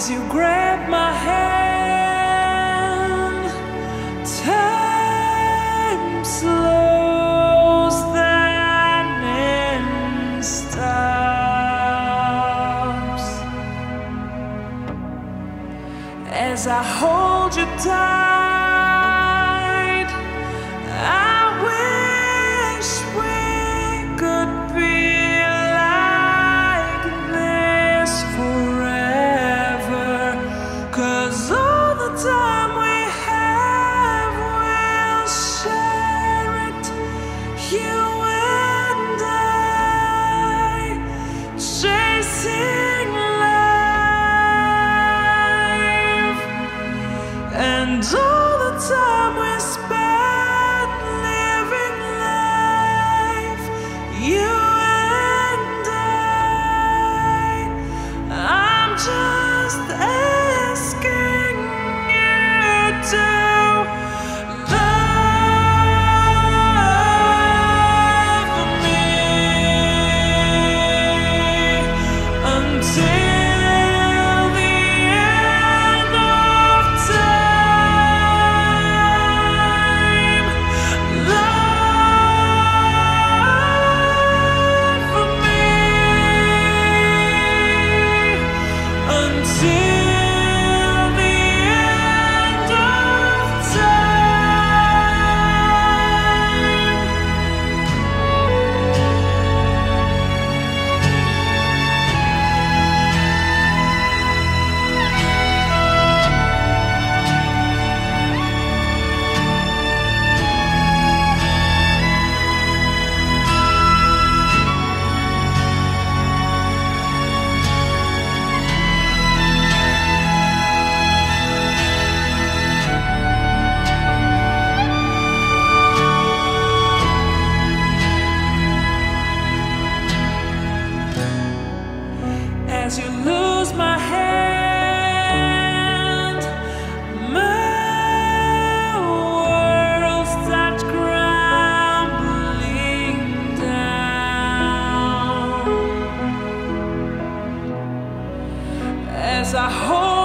as you grab my hand. Time slows down and stops as I hold you tight. just that. as I hold